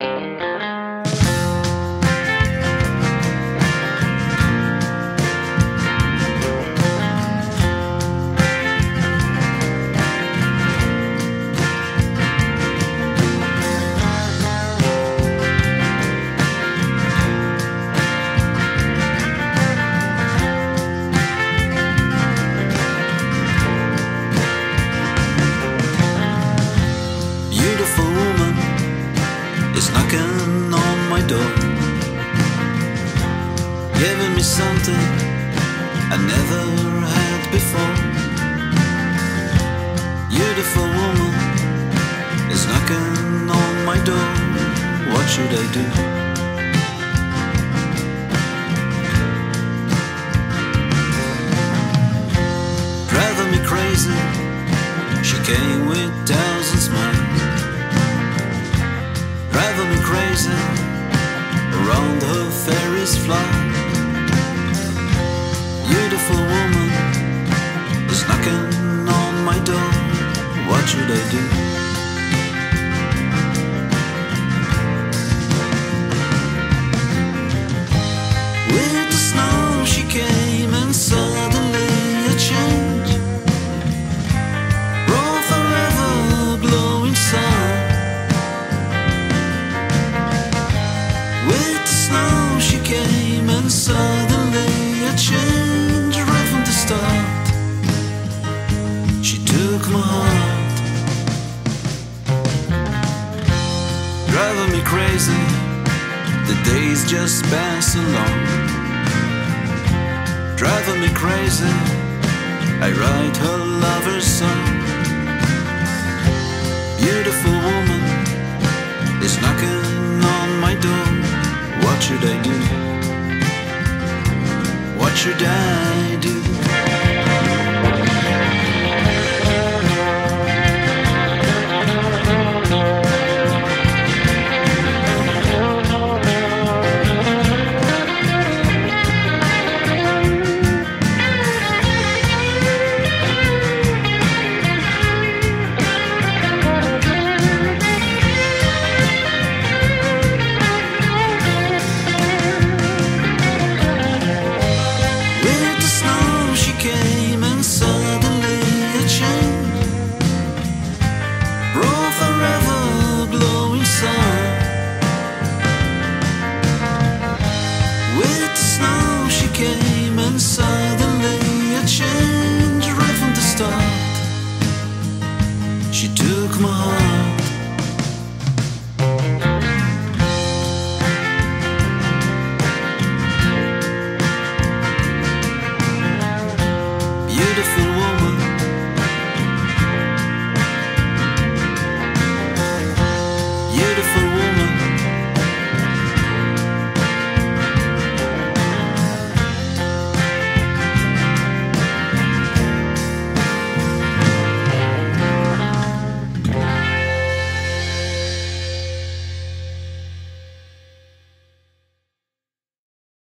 Beautiful is knocking on my door, giving me something I never had before. Beautiful woman is knocking on my door. What should I do? Driving me crazy. She came with thousand smiles, driving. Around her fairies fly. Beautiful woman is knocking on my door. What should I do? She and suddenly a change right from the start. She took my heart. Driving me crazy. The days just pass along Driving me crazy. I write her lover's song. Beautiful woman is knocking what should I do? What should I do? my.